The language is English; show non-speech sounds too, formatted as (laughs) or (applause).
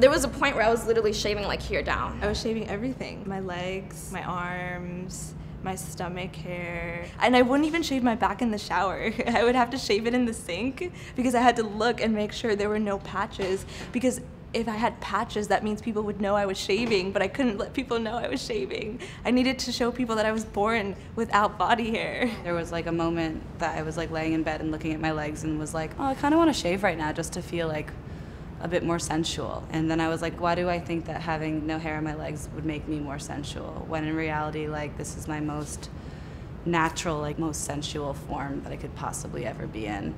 There was a point where I was literally shaving like here down. I was shaving everything my legs, my arms, my stomach hair. And I wouldn't even shave my back in the shower. (laughs) I would have to shave it in the sink because I had to look and make sure there were no patches. Because if I had patches, that means people would know I was shaving, but I couldn't let people know I was shaving. I needed to show people that I was born without body hair. There was like a moment that I was like laying in bed and looking at my legs and was like, oh, I kind of want to shave right now just to feel like a bit more sensual. And then I was like, why do I think that having no hair on my legs would make me more sensual? When in reality, like, this is my most natural, like, most sensual form that I could possibly ever be in.